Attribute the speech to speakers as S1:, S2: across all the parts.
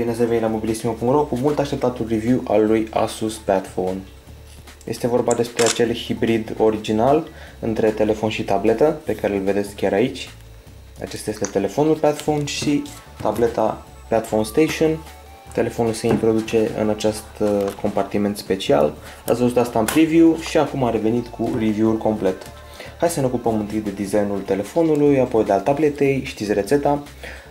S1: Bine ați revenit la mobilisimo.ro cu mult așteptatul review al lui Asus Padphone. Este vorba despre acel hibrid original între telefon și tabletă, pe care îl vedeți chiar aici. Acesta este telefonul Padphone și tableta Padphone Station. Telefonul se introduce în acest uh, compartiment special. Ați văzut asta în preview și acum a revenit cu review-ul complet. Hai să ne ocupăm întâi de designul telefonului, apoi de al tabletei, știți rețeta.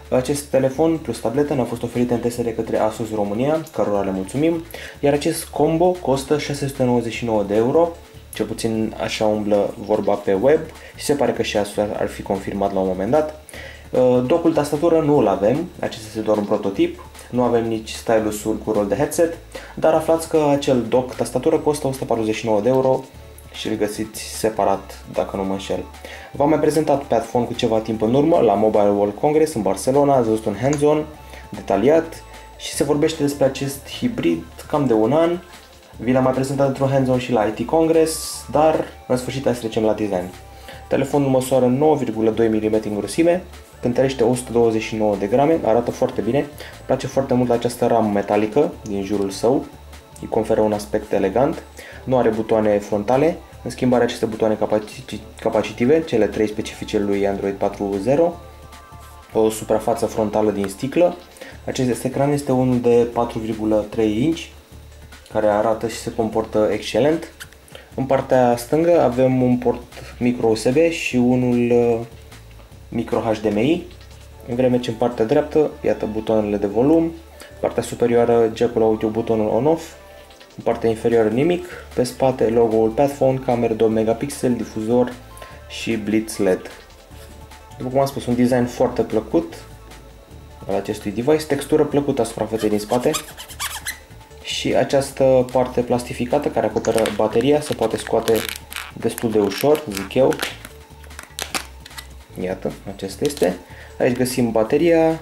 S1: Acest telefon plus tabletă ne-a fost oferit în teste de către Asus România, cărora le mulțumim, iar acest combo costă 699 de euro, cel puțin așa umblă vorba pe web și se pare că și Asus ar fi confirmat la un moment dat. Uh, docul tastatură nu îl avem, acesta este doar un prototip, nu avem nici stylusul cu rol de headset, dar aflați că acel dock tastatură costă 149 de euro și îl găsiți separat dacă nu mă înșel. V-am mai prezentat Padphone cu ceva timp în urmă la Mobile World Congress în Barcelona, ați văzut un hands-on detaliat și se vorbește despre acest hibrid cam de un an. Vi l-am mai prezentat într-un hands-on și la IT Congress, dar în sfârșit hai să trecem la design. Telefonul măsoară 9,2 mm în grosime, cântărește 129 de grame, arată foarte bine, îmi place foarte mult această ramă metalică din jurul său, îi conferă un aspect elegant, nu are butoane frontale, în schimb are aceste butoane capacitive, cele trei specifice lui Android 4.0, o suprafață frontală din sticlă. Acest ecran este unul de 4,3 inch, care arată și se comportă excelent. În partea stângă avem un port micro USB și unul uh, micro HDMI, în vreme ce în partea dreaptă, iată butoanele de volum, partea superioară jack-ul audio, butonul on-off, în partea inferioară nimic, pe spate logo-ul Padphone, cameră 2 megapixel, difuzor și Blitz LED. După cum am spus, un design foarte plăcut al acestui device, textură plăcută asupra feței din spate și această parte plastificată care acoperă bateria se poate scoate destul de ușor, zic eu. Iată, acesta este. Aici găsim bateria,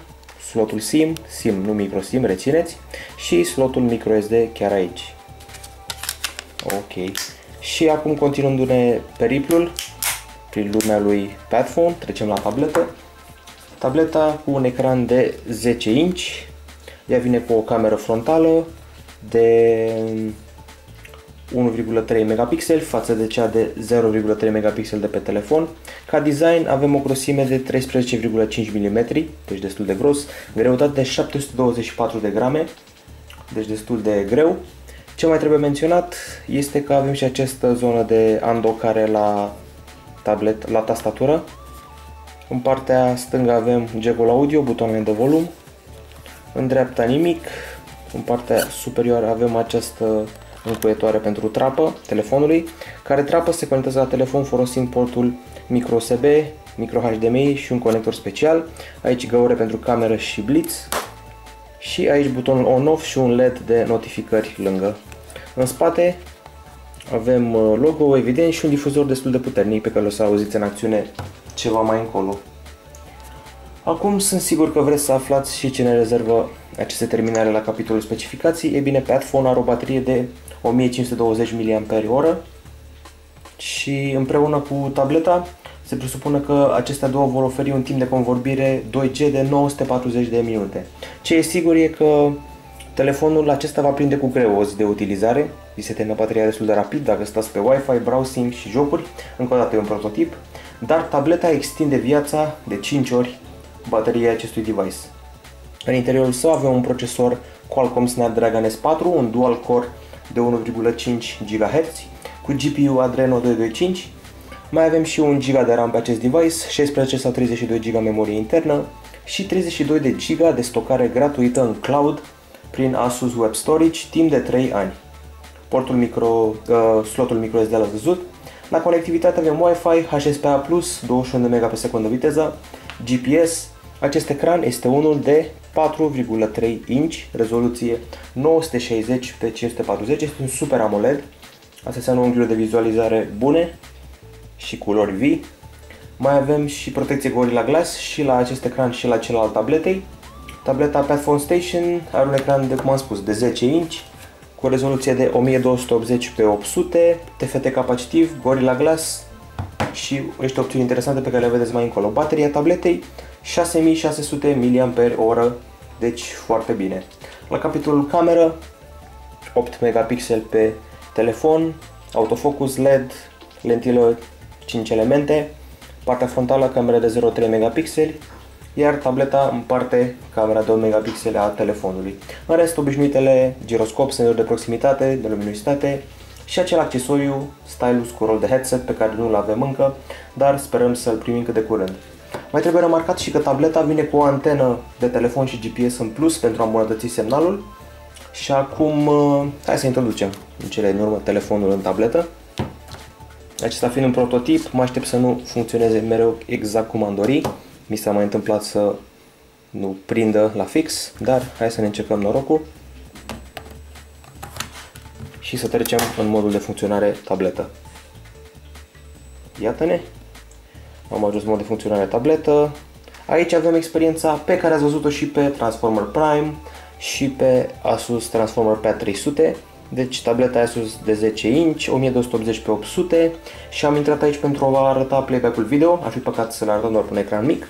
S1: slotul SIM, SIM, nu micro SIM, rețineți, și slotul microSD chiar aici. Ok. Și acum continuându-ne periplul prin lumea lui Padphone, trecem la tabletă. Tableta cu un ecran de 10 inch, ea vine cu o cameră frontală de 1,3 megapixel față de cea de 0,3 megapixel de pe telefon. Ca design avem o grosime de 13,5 mm, deci destul de gros, greutate de 724 de grame, deci destul de greu. Ce mai trebuie menționat este că avem și această zonă de andocare la tablet, la tastatură. În partea stângă avem jack audio, butonul de volum. În dreapta nimic. În partea superioară avem această încuietoare pentru trapă telefonului, care trapă se conectează la telefon folosind portul micro USB, micro HDMI și un conector special. Aici găure pentru cameră și blitz. Și aici butonul on-off și un LED de notificări lângă. În spate avem uh, logo, evident, și un difuzor destul de puternic pe care o să auziți în acțiune ceva mai încolo. Acum sunt sigur că vreți să aflați și ce ne rezervă aceste terminale la capitolul specificații. E bine, Padphone are o baterie de 1520 mAh și împreună cu tableta se presupune că acestea două vor oferi un timp de convorbire 2G de 940 de minute. Ce e sigur e că telefonul acesta va prinde cu greu o zi de utilizare, îi se termină bateria destul de rapid dacă stați pe Wi-Fi, browsing și jocuri, încă o dată e un prototip, dar tableta extinde viața de 5 ori bateria acestui device. În interiorul său avem un procesor Qualcomm Snapdragon S4, un dual core de 1,5 GHz cu GPU Adreno 225. Mai avem și 1 GB de RAM pe acest device, 16 sau 32 GB memorie internă și 32 de GB de stocare gratuită în cloud prin Asus Web Storage timp de 3 ani. Portul micro, uh, slotul microSD l-ați văzut. La conectivitate avem Wi-Fi, HSPA+, 21 de MB pe viteză, GPS. Acest ecran este unul de 4,3 inch, rezoluție 960 pe 540, este un Super AMOLED. Asta înseamnă unghiuri de vizualizare bune și culori vii. Mai avem și protecție Gorilla Glass și la acest ecran și la celălalt tabletei. Tableta Padphone Station are un ecran de, cum am spus, de 10 inch, cu o rezoluție de 1280 pe 800, TFT capacitiv, Gorilla Glass și niște opțiuni interesante pe care le vedeți mai încolo. Bateria tabletei 6600 mAh deci foarte bine. La capitolul cameră, 8 megapixel pe telefon, autofocus LED, lentilă 5 elemente, partea frontală camera de 0,3 megapixeli, iar tableta împarte camera 2 megapixele a telefonului. În rest, obișnuitele giroscop, senzor de proximitate, de luminositate și acel accesoriu stylus cu rol de headset pe care nu-l avem încă, dar sperăm să-l primim cât de curând. Mai trebuie remarcat și că tableta vine cu o antenă de telefon și GPS în plus pentru a îmbunătăți semnalul. Și acum, uh, hai să introducem în cele din urmă telefonul în tabletă. Acesta fiind un prototip, mă aștept să nu funcționeze mereu exact cum am dori. Mi s-a mai întâmplat să nu prindă la fix, dar hai să ne încercăm norocul și să trecem în modul de funcționare tabletă. Iată-ne! Am ajuns în mod de funcționare tabletă. Aici avem experiența pe care ați văzut-o și pe Transformer Prime și pe Asus Transformer P300. Deci tableta Asus de 10 inch, 1280 pe 800 și am intrat aici pentru a arăta playback-ul video. Ar fi păcat să-l arătăm doar pe un ecran mic.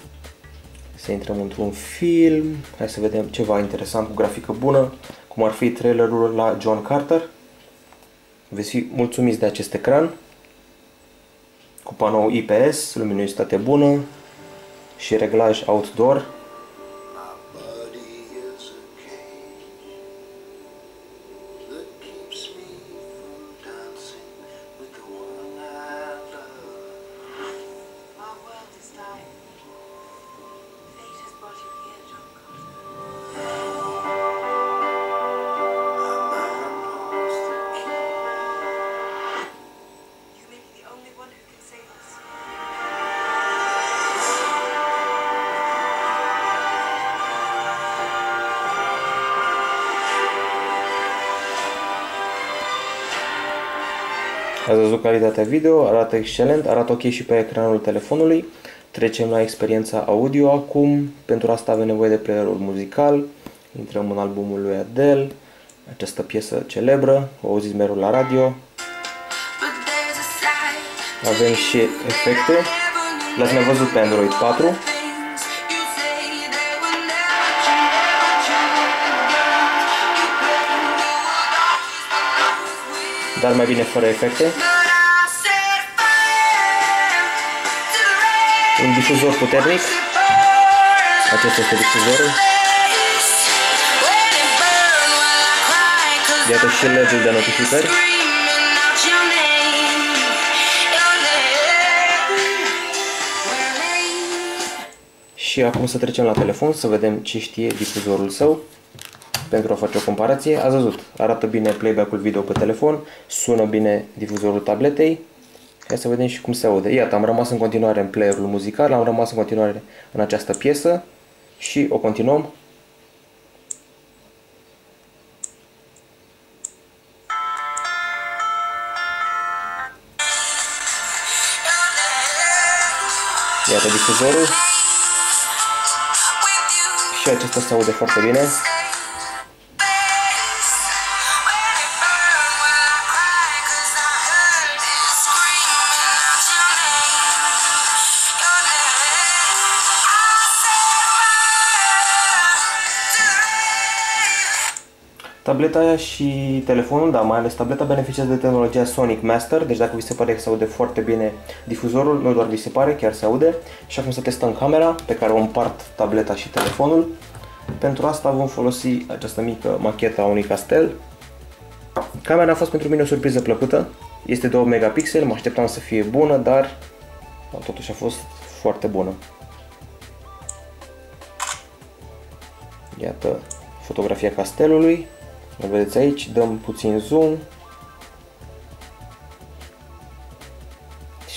S1: Să intrăm într-un film, hai să vedem ceva interesant cu grafică bună, cum ar fi trailerul la John Carter. Veți fi mulțumiți de acest ecran cu panou IPS, luminositate bună și reglaj outdoor Ați văzut calitatea video, arată excelent, arată ok și pe ecranul telefonului. Trecem la experiența audio acum. Pentru asta avem nevoie de playerul muzical. Intrăm în albumul lui Adele, această piesă celebră, o auziți mereu la radio. Avem și efecte. L-ați mai văzut pe Android 4. Dar mai bine fără efecte. Un difuzor puternic. Acesta este difuzorul. Iată și LED-ul de notificări. Și acum să trecem la telefon să vedem ce știe difuzorul său pentru a face o comparație. Ați văzut, arată bine playback-ul video pe telefon, sună bine difuzorul tabletei. Hai să vedem și cum se aude. Iată, am rămas în continuare în playerul muzical, am rămas în continuare în această piesă și o continuăm. Iată difuzorul. Și acesta se aude foarte bine. Tableta aia și telefonul, dar mai ales tableta beneficiază de tehnologia Sonic Master, deci dacă vi se pare că se aude foarte bine difuzorul, nu doar vi se pare, chiar se aude. Și acum să testăm camera pe care o împart tableta și telefonul. Pentru asta vom folosi această mică machetă a unui castel. Camera a fost pentru mine o surpriză plăcută. Este 2 megapixel, mă așteptam să fie bună, dar totuși a fost foarte bună. Iată fotografia castelului. O vedeți aici, dăm puțin zoom.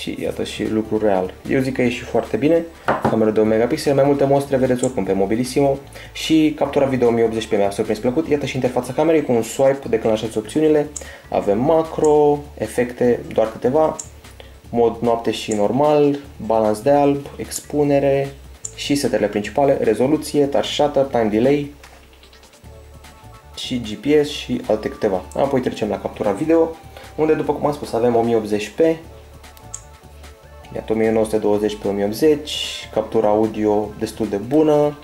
S1: Și iată și lucru real. Eu zic că e și foarte bine. Camera de 1 megapixel, mai multe mostre vedeți oricum pe Mobilissimo. Și captura video 1080 pe mi-a surprins plăcut. Iată și interfața camerei cu un swipe de când așeți opțiunile. Avem macro, efecte, doar câteva. Mod noapte și normal, balans de alb, expunere și setele principale, rezoluție, touch shutter, time delay, și GPS și alte câteva. Apoi trecem la captura video, unde după cum am spus avem 1080p, iată 1920 pe 1080, captura audio destul de bună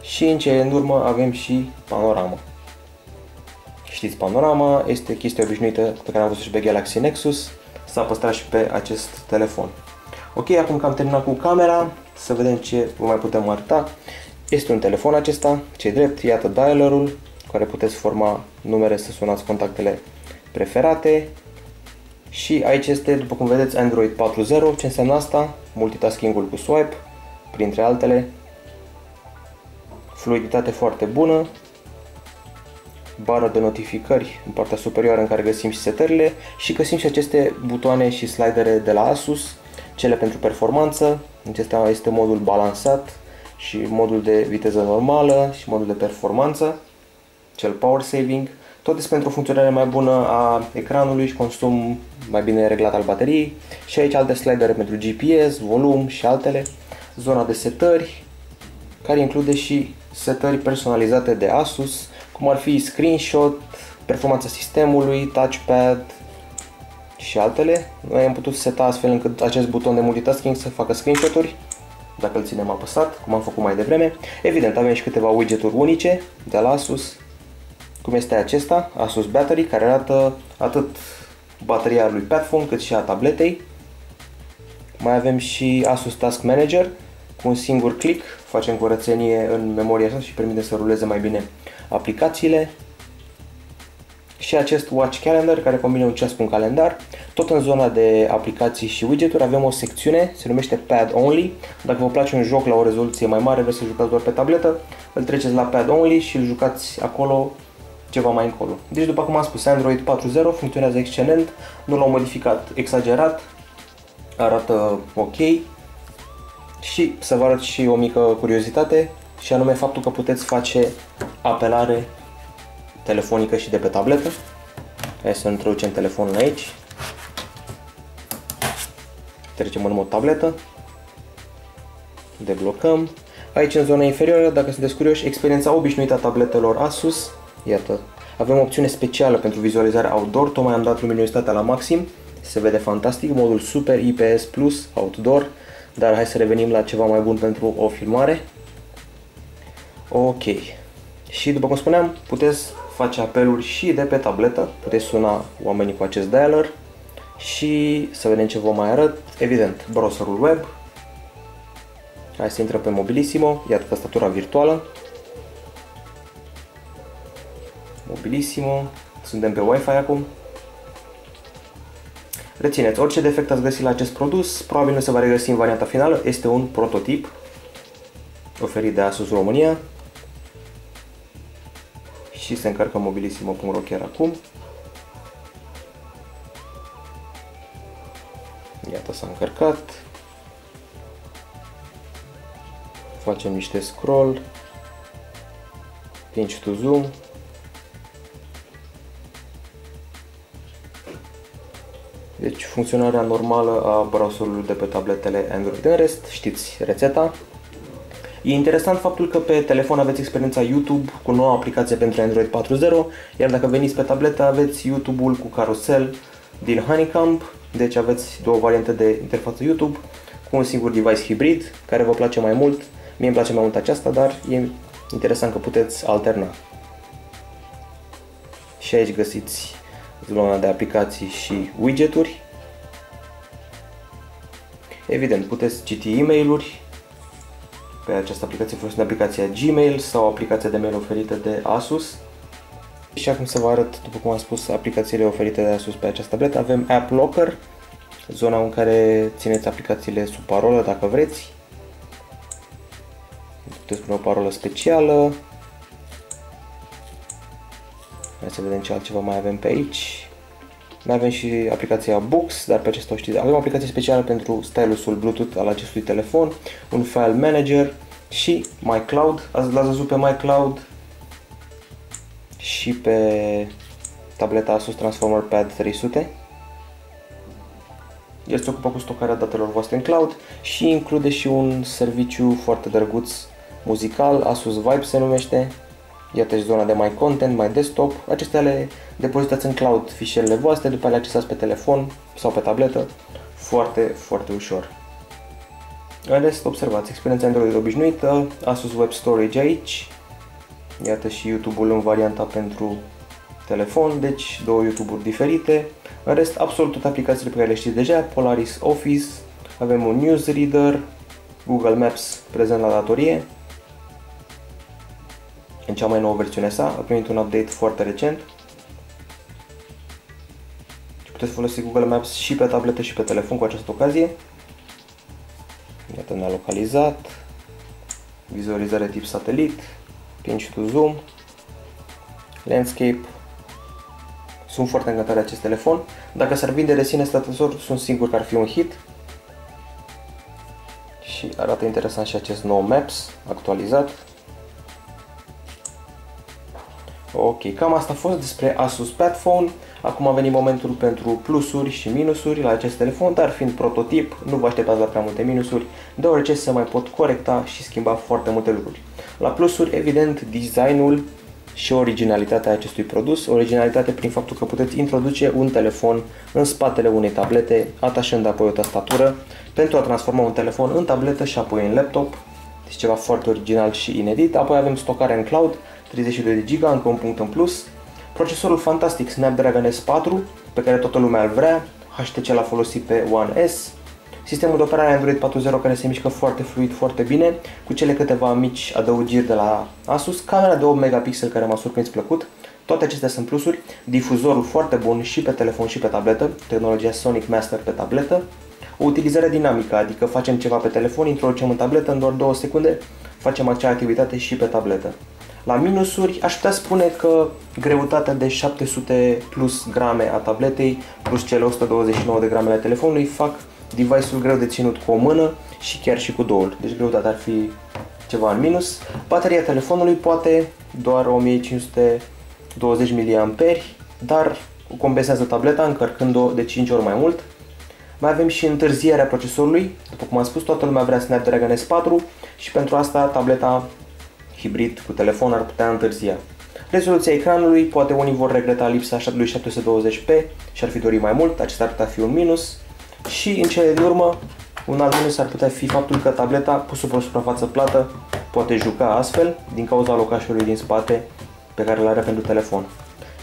S1: Și în cele în urmă avem și panorama. Știți, panorama este chestia obișnuită pe care am văzut și pe Galaxy Nexus, s-a păstrat și pe acest telefon. Ok, acum că am terminat cu camera, să vedem ce vă mai putem arăta. Este un telefon acesta, ce drept, iată dialerul, cu care puteți forma numere să sunați contactele preferate. Și aici este, după cum vedeți, Android 4.0. Ce înseamnă asta? Multitasking-ul cu swipe, printre altele. Fluiditate foarte bună, bară de notificări în partea superioară în care găsim și setările și găsim și aceste butoane și slidere de la Asus, cele pentru performanță, acesta este modul balansat și modul de viteză normală și modul de performanță, cel power saving, tot pentru o funcționare mai bună a ecranului și consum mai bine reglat al bateriei și aici alte slidere pentru GPS, volum și altele, zona de setări care include și setări personalizate de Asus, cum ar fi screenshot, performanța sistemului, touchpad și altele. Noi am putut seta astfel încât acest buton de multitasking să facă screenshot-uri dacă îl ținem apăsat, cum am făcut mai devreme. Evident, avem și câteva widgeturi unice de la Asus, cum este acesta, Asus Battery, care arată atât bateria lui Padphone cât și a tabletei. Mai avem și Asus Task Manager, cu un singur click facem curățenie în memoria sa și permite să ruleze mai bine aplicațiile. Și acest Watch Calendar care combine un ceas cu un calendar. Tot în zona de aplicații și widgeturi avem o secțiune, se numește Pad Only. Dacă vă place un joc la o rezoluție mai mare, vreți să jucați doar pe tabletă, îl treceți la Pad Only și îl jucați acolo ceva mai încolo. Deci, după cum am spus, Android 4.0 funcționează excelent, nu l-au modificat exagerat, arată ok, și să vă arăt și o mică curiozitate și anume faptul că puteți face apelare telefonică și de pe tabletă. Hai să introducem telefonul aici. Trecem în mod tabletă. Deblocăm. Aici în zona inferioară, dacă sunteți curioși, experiența obișnuită a tabletelor Asus. Iată, avem opțiune specială pentru vizualizare outdoor, tocmai am dat luminositatea la maxim. Se vede fantastic, modul Super IPS Plus Outdoor dar hai să revenim la ceva mai bun pentru o filmare. Ok. Și după cum spuneam, puteți face apeluri și de pe tabletă, puteți suna oamenii cu acest dialer și să vedem ce vă mai arăt. Evident, browserul web. Hai să intrăm pe Mobilissimo, iată tastatura virtuală. Mobilissimo, suntem pe Wi-Fi acum. Rețineți, orice defect ați găsit la acest produs, probabil nu se va regăsi în varianta finală, este un prototip oferit de Asus România și se încarcă mobilissimo.ro chiar acum. Iată s-a încărcat. Facem niște scroll. Pinch to zoom. Deci funcționarea normală a browserului de pe tabletele Android. În rest, știți rețeta. E interesant faptul că pe telefon aveți experiența YouTube cu noua aplicație pentru Android 4.0, iar dacă veniți pe tabletă aveți YouTube-ul cu carusel din Honeycomb, deci aveți două variante de interfață YouTube cu un singur device hibrid care vă place mai mult. Mie îmi place mai mult aceasta, dar e interesant că puteți alterna. Și aici găsiți zona de aplicații și widgeturi. Evident, puteți citi e mail pe această aplicație folosind aplicația Gmail sau aplicația de mail oferită de Asus. Și acum să vă arăt, după cum am spus, aplicațiile oferite de Asus pe această tabletă. Avem App Locker, zona în care țineți aplicațiile sub parolă dacă vreți. Puteți pune o parolă specială, Hai să vedem ce altceva mai avem pe aici. Mai avem și aplicația Books, dar pe acesta o știți. Avem o aplicație specială pentru stylusul Bluetooth al acestui telefon, un file manager și MyCloud. Ați l-ați văzut pe MyCloud și pe tableta Asus Transformer Pad 300. El se ocupă cu stocarea datelor voastre în cloud și include și un serviciu foarte drăguț muzical, Asus Vibe se numește, Iată și zona de My Content, My Desktop. Acestea le depozitați în cloud fișierele voastre, după le accesați pe telefon sau pe tabletă. Foarte, foarte ușor. În rest, observați, experiența Android obișnuită, Asus Web Storage aici, iată și YouTube-ul în varianta pentru telefon, deci două YouTube-uri diferite. În rest, absolut toate aplicațiile pe care le știți deja, Polaris Office, avem un newsreader, Google Maps prezent la datorie, în cea mai nouă versiune sa, a primit un update foarte recent. Și puteți folosi Google Maps și pe tabletă și pe telefon cu această ocazie. Iată ne-a localizat, vizualizare tip satelit, pinch to zoom, landscape. Sunt foarte încântat de acest telefon. Dacă s-ar vinde de sine stătător, sunt sigur că ar fi un hit. Și arată interesant și acest nou Maps actualizat. Ok, cam asta a fost despre Asus Padphone. Acum a venit momentul pentru plusuri și minusuri la acest telefon, dar fiind prototip, nu vă așteptați la prea multe minusuri, deoarece se mai pot corecta și schimba foarte multe lucruri. La plusuri, evident, designul și originalitatea acestui produs, originalitate prin faptul că puteți introduce un telefon în spatele unei tablete, atașând apoi o tastatură, pentru a transforma un telefon în tabletă și apoi în laptop, deci ceva foarte original și inedit. Apoi avem stocare în cloud, 32 de GB, încă un punct în plus. Procesorul fantastic Snapdragon S4, pe care toată lumea îl vrea, HTC l-a folosit pe One S. Sistemul de operare Android 4.0 care se mișcă foarte fluid, foarte bine, cu cele câteva mici adăugiri de la Asus, camera de 8 megapixel care m-a surprins plăcut, toate acestea sunt plusuri, difuzorul foarte bun și pe telefon și pe tabletă, tehnologia Sonic Master pe tabletă, o utilizare dinamică, adică facem ceva pe telefon, introducem în tabletă, în doar 2 secunde facem acea activitate și pe tabletă. La minusuri aș putea spune că greutatea de 700 plus grame a tabletei plus cele 129 de grame ale telefonului fac device-ul greu de ținut cu o mână și chiar și cu două. Deci greutatea ar fi ceva în minus. Bateria telefonului poate doar 1520 mAh, dar compensează tableta încărcând-o de 5 ori mai mult. Mai avem și întârzierea procesorului, după cum am spus, toată lumea vrea Snapdragon S4 și pentru asta tableta hibrid cu telefon ar putea întârzia. Rezoluția ecranului, poate unii vor regreta lipsa lui 720p și ar fi dorit mai mult, acesta ar putea fi un minus. Și în cele din urmă, un alt minus ar putea fi faptul că tableta pusă pe o suprafață plată poate juca astfel din cauza locașului din spate pe care îl are pentru telefon.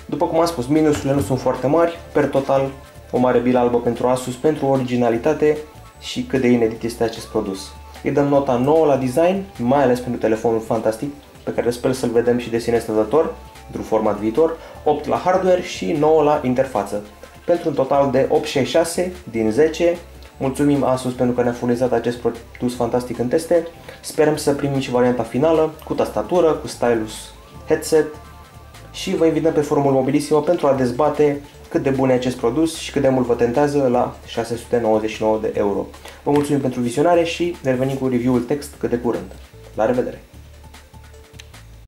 S1: După cum am spus, minusurile nu sunt foarte mari, per total o mare bilă albă pentru Asus pentru originalitate și cât de inedit este acest produs. Îi dăm nota 9 la design, mai ales pentru telefonul fantastic, pe care sper să-l vedem și de sine stătător, într-un format viitor, 8 la hardware și 9 la interfață. Pentru un total de 8,66 din 10, mulțumim Asus pentru că ne-a furnizat acest produs fantastic în teste, sperăm să primim și varianta finală, cu tastatură, cu stylus headset și vă invităm pe forumul Mobilissimo pentru a dezbate cât de bun e acest produs și cât de mult vă tentează la 699 de euro. Vă mulțumim pentru vizionare și ne revenim cu review-ul text cât de curând. La revedere!